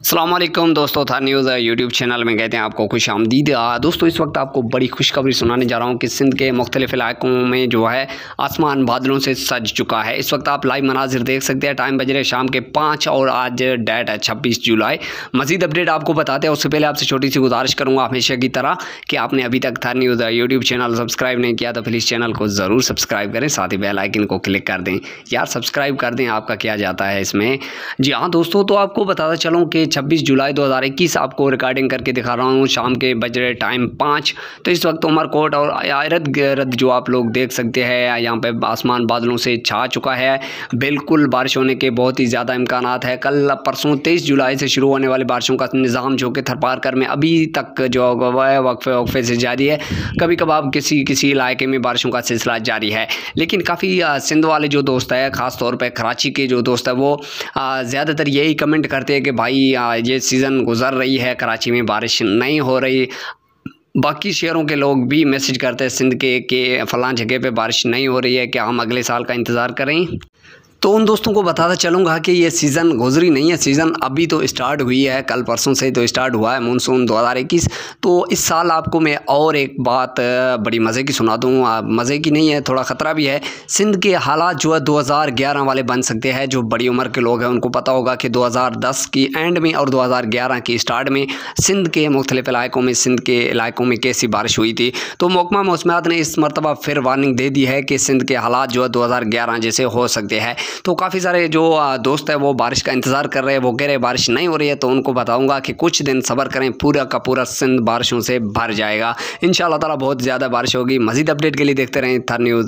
अल्लाम दोस्तों, था news YouTube channel में कहते हैं आपको खुश आमदीद। दोस्तों, इस वक्त आपको बड़ी खुशखबरी सुनाने जा रहा हूँ कि सिंध के मुख्तलिफ़ इलाकों में जो है, आसमान बादलों से सज चुका है। इस वक्त आप लाइव मनाजिर देख सकते हैं टाइम बज रहे शाम के पाँच और आज डेट है छब्बीस जुलाई। मजीद अपडेट आपको बताते हैं, उससे पहले आपसे छोटी सी गुजारिश करूँगा हमेशा की तरह कि आपने अभी तक था न्यूज़ यूट्यूब चैनल सब्सक्राइब नहीं किया तो प्लीज़ चैनल को ज़रूर सब्सक्राइब करें, साथ ही बेलाइकिन को क्लिक कर दें। यार सब्सक्राइब कर दें, आपका क्या जाता है इसमें? जी हाँ दोस्तों तो आपको बताता चलूँ कि छब्बीस जुलाई दो 2021 आपको रिकॉर्डिंग करके दिखा रहा हूँ। शाम के बज रहे टाइम पाँच। तो इस वक्त उमरकोट और इरद गिरद जो आप लोग देख सकते हैं, यहाँ पे आसमान बादलों से छा चुका है। बिल्कुल बारिश होने के बहुत ही ज़्यादा इम्कान है। कल परसों तेईस जुलाई से शुरू होने वाली बारिशों का निज़ाम जो कि थरपार कर में अभी तक जो है, वक्फे वक्फे से जारी है। कभी कभार किसी किसी इलाके में बारिशों का सिलसिला जारी है। लेकिन काफ़ी सिंध वाले जो दोस्त है ख़ास तौर पर कराची के जो दोस्त है, वो ज़्यादातर यही कमेंट करते हैं कि भाई ये सीज़न गुज़र रही है, कराची में बारिश नहीं हो रही। बाकी शहरों के लोग भी मैसेज करते हैं, सिंध के, कि, फ़लाँ जगह पे बारिश नहीं हो रही है, क्या हम अगले साल का इंतज़ार करें? तो उन दोस्तों को बताता चलूँगा कि ये सीज़न गुजरी नहीं है। सीज़न अभी तो स्टार्ट हुई है, कल परसों से तो स्टार्ट हुआ है मानसून 2021 तो इस साल आपको मैं और एक बात बड़ी मज़े की सुना दूँ। मज़े की नहीं है, थोड़ा ख़तरा भी है। सिंध के हालात जो है 2011 वाले बन सकते हैं, जो बड़ी उम्र के लोग हैं, उनको पता होगा कि 2010 की एंड में और 2011 की स्टार्ट में सिंध के मुख्तलिफ़ इलाकों में, सिंध के इलाकों में कैसी बारिश हुई थी। तो महकमा मौसमियात ने इस मरतबा फिर वार्निंग दे दी है कि सिंध के हालात जो है दो हज़ार ग्यारह जैसे हो सकते हैं। तो काफ़ी सारे जो दोस्त है, वो बारिश का इंतज़ार कर रहे हैं, वो कह रहे बारिश नहीं हो रही है तो उनको बताऊँगा कि कुछ दिन सबर करें, पूरा का पूरा सिंध बारिशों से भर जाएगा। इन ताला बहुत ज़्यादा बारिश होगी। मज़ीद अपडेट के लिए देखते रहें, थर न्यूज़